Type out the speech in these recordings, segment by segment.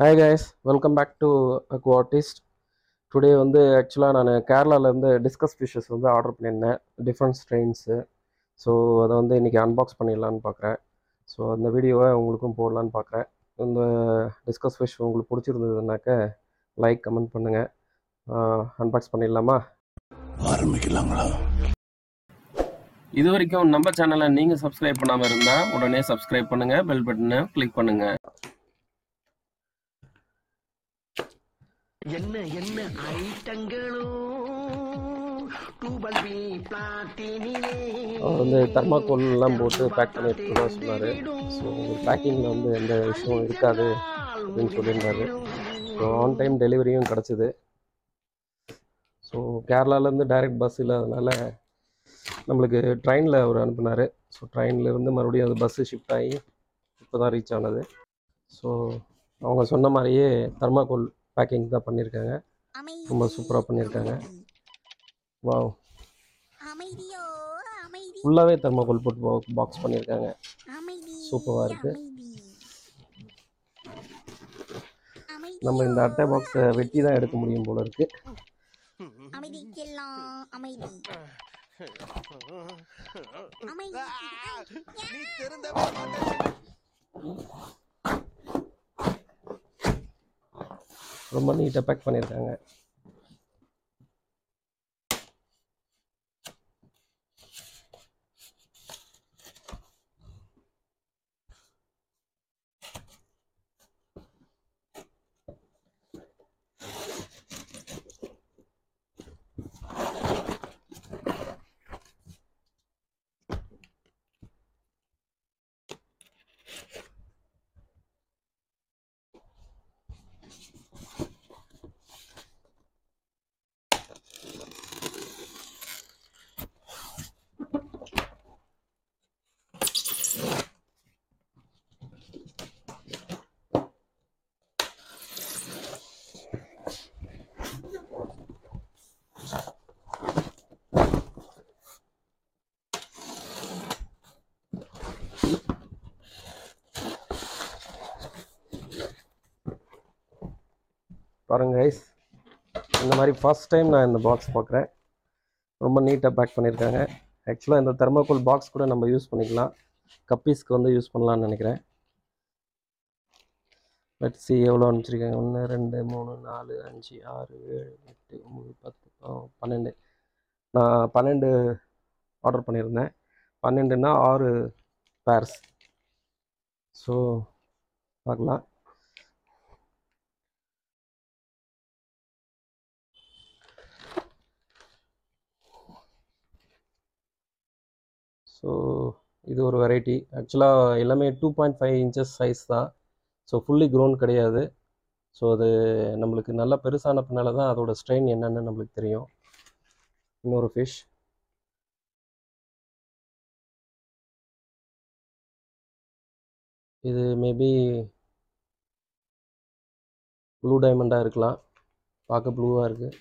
Hi guys welcome back to aqua artist today வந்து ஆக்சுவலாக நான் கேரளாலேருந்து டிஸ்கஸ் ஃபிஷஸ் வந்து ஆர்டர் பண்ணியிருந்தேன். டிஃப்ரெண்ட் ஸ்ட்ரெயின்ஸு ஸோ அதை வந்து இன்றைக்கி அன்பாக்ஸ் பண்ணிடலான்னு பார்க்குறேன் ஸோ அந்த வீடியோவை உங்களுக்கும் போடலான்னு பார்க்குறேன் இந்த டிஸ்கஸ் ஃபிஷ் உங்களுக்கு பிடிச்சிருந்ததுனாக்க லைக் கமெண்ட் பண்ணுங்கள் அன்பாக்ஸ் பண்ணிடலாமா? ஆரம்பிக்கலாங்களா இது வரைக்கும் நம்ம சேனலை நீங்கள் சப்ஸ்கிரைப் பண்ணாமல் இருந்தால் உடனே சப்ஸ்கிரைப் பண்ணுங்கள் பெல் பட்டனை கிளிக் பண்ணுங்கள் என்ன என்ன வந்து தர்மாக்கோல் எல்லாம் போட்டு பேக் பண்ணி எடுத்துக்கோ சொன்னார். ஸோ பேக்கிங்கில் வந்து எந்த விஷயம் இருக்காது அப்படின்னு சொல்லியிருந்தாரு. ஸோ ஆன் டைம் டெலிவரியும் கிடச்சிது. ஸோ கேரளாலேருந்து டைரக்ட் பஸ் இல்லாதனால நம்மளுக்கு ட்ரெயினில் அவர் அனுப்புனார். ஸோ ட்ரெயினில் இருந்து மறுபடியும் அது பஸ்ஸு ஷிஃப்ட் ஆகி இப்போ தான் ரீச் ஆனது. ஸோ அவங்க சொன்ன மாதிரியே தர்மாக்கோல் பேக்கிங் தான் பண்ணியிருக்காங்க ரொம்ப சூப்பரா பண்ணியிருக்காங்க. வாவ். அமைதியோ அமைதி. ஃபுல்லாகவே தர்மாக்கோல் போட்டு பாக்ஸ் பண்ணியிருக்காங்க அமைதி சூப்பரா இருக்கு. அமைதி. நம்ம இந்த அட்டை பாக்ஸை வெட்டி தான் எடுக்க முடியும் போல இருக்குது அமைதி. ரொம்ப நீட்டாக பேக் பண்ணியிருக்காங்க பாருங்க கைஸ் இந்த மாதிரி ஃபர்ஸ்ட் டைம் நான் இந்த பாக்ஸ் பார்க்குறேன். ரொம்ப நீட்டாக பேக் பண்ணியிருக்காங்க. ஆக்சுவலாக இந்த தெர்மோகோல் பாக்ஸ் கூட நம்ம யூஸ் பண்ணிக்கலாம். கப்பீஸ்க்கு வந்து யூஸ் பண்ணலான்னு நினைக்கிறேன். லெட் சி எவ்வளோ அனுப்பிச்சிருக்காங்க. ஒன்று ரெண்டு மூணு நாலு அஞ்சு ஆறு ஏழு எட்டு ஒம்பது பத்து பன்னெண்டு. நான் பன்னெண்டு ஆர்டர் பண்ணியிருந்தேன். பன்னெண்டுன்னா ஆறு பேர்ஸ் ஸோ பார்க்கலாம். ஸோ இது ஒரு வெரைட்டி ஆக்சுவலாக எல்லாமே two point five inches size தான். ஸோ ஃபுல்லி க்ரோன் கிடையாது. ஸோ அது நம்மளுக்கு நல்லா பெருசான தான் அதோட ஸ்ட்ரெயின் என்னென்னு நம்மளுக்கு தெரியும். இன்னொரு ஃபிஷ் இது மேபி ப்ளூ டைமண்டாக இருக்கலாம். பார்க்க ப்ளூவாக இருக்குது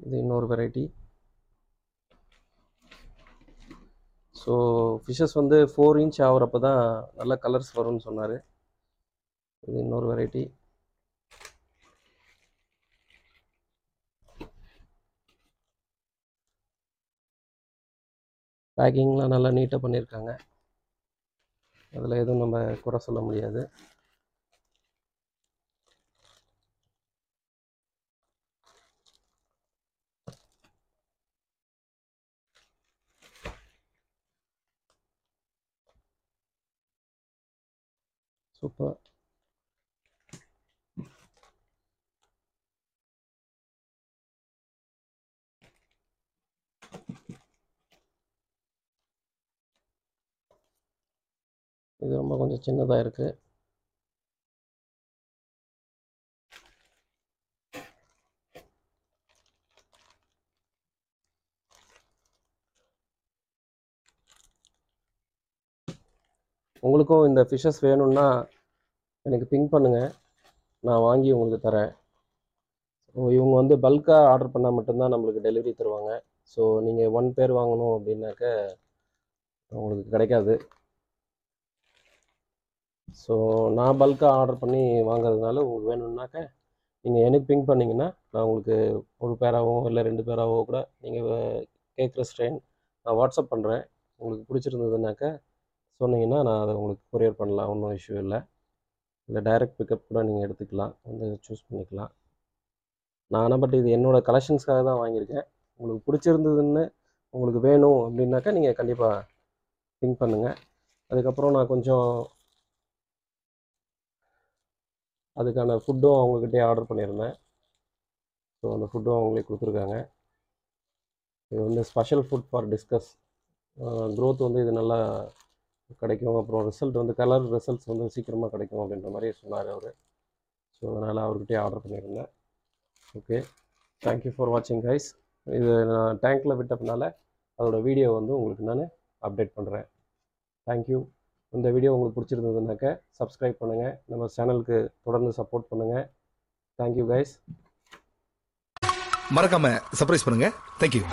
இது இன்னொரு வெரைட்டி ஸோ ஃபிஷ்ஷஸ் வந்து ஃபோர் இன்ச் ஆகிறப்ப தான் நல்ல கலர்ஸ் வரும்னு சொன்னார். இது இன்னொரு வெரைட்டி பேக்கிங்லாம் நல்லா நீட்டாக பண்ணியிருக்காங்க அதில் எதுவும் நம்ம குறை சொல்ல முடியாது. சூப்பர் இது ரொம்ப கொஞ்சம் சின்னதாக இருக்குது உங்களுக்கும் இந்த ஃபிஷ்ஷஸ் வேணும்னா எனக்கு பிங்க் பண்ணுங்கள் நான் வாங்கி உங்களுக்கு தரேன். ஸோ இவங்க வந்து பல்காக ஆர்டர் பண்ணால் மட்டும்தான் நம்மளுக்கு டெலிவரி தருவாங்க. ஸோ நீங்கள் ஒன் பேர் வாங்கணும் அப்படின்னாக்க உங்களுக்கு கிடைக்காது. ஸோ நான் பல்காக ஆர்டர் பண்ணி வாங்குறதுனால உங்களுக்கு வேணும்னாக்க நீங்கள் எனக்கு பிங்க் பண்ணிங்கன்னா நான் உங்களுக்கு ஒரு பேராகவோ இல்லை ரெண்டு பேராகவோ கூட நீங்கள் கேட்குற ஸ்ட்ரெயின் நான் வாட்ஸ்அப் பண்ணுறேன் உங்களுக்கு பிடிச்சிருந்ததுனாக்க சொன்னீங்கன்னா நான் அதை உங்களுக்கு கொரியர் பண்ணலாம். ஒன்றும் இஷ்யூ இல்லை. இல்லை டைரக்ட் பிக்கப் கூட நீங்கள் எடுத்துக்கலாம். வந்து சூஸ் பண்ணிக்கலாம். நான் பட் இது என்னோடய கலெக்ஷன்ஸ்க்காக தான் வாங்கியிருக்கேன். உங்களுக்கு பிடிச்சிருந்ததுன்னு உங்களுக்கு வேணும் அப்படின்னாக்கா நீங்கள் கண்டிப்பாக திங்க் பண்ணுங்கள் அதுக்கப்புறம் நான் கொஞ்சம் அதுக்கான ஃபுட்டும் அவங்கக்கிட்டே ஆர்டர் பண்ணியிருந்தேன். ஸோ அந்த ஃபுட்டும் அவங்களே கொடுத்துருக்காங்க. இது வந்து special food for discus growth வந்து இது நல்லா கிடைக்கும். அப்புறம் ரிசல்ட் வந்து கலர் ரிசல்ட்ஸ் வந்து சீக்கிரமாக கிடைக்கும் அப்படின்ற மாதிரி சொன்னார் அவர். ஸோ அதனால் அவர்கிட்டே ஆர்டர் பண்ணியிருந்தேன். ஓகே தேங்க்யூ ஃபார் வாட்சிங் கைஸ் இது நான் டேங்க்கில் விட்டதுனால அதோட வீடியோ வந்து உங்களுக்கு நான் அப்டேட் பண்ணுறேன் தேங்க்யூ இந்த வீடியோ உங்களுக்கு பிடிச்சிருந்ததுனாக்க சப்ஸ்கிரைப் பண்ணுங்கள் நம்ம சேனலுக்கு தொடர்ந்து சப்போர்ட் பண்ணுங்கள் தேங்க்யூ கைஸ் மறக்காமல் சர்ப்ரைஸ் பண்ணுங்கள் தேங்க்யூ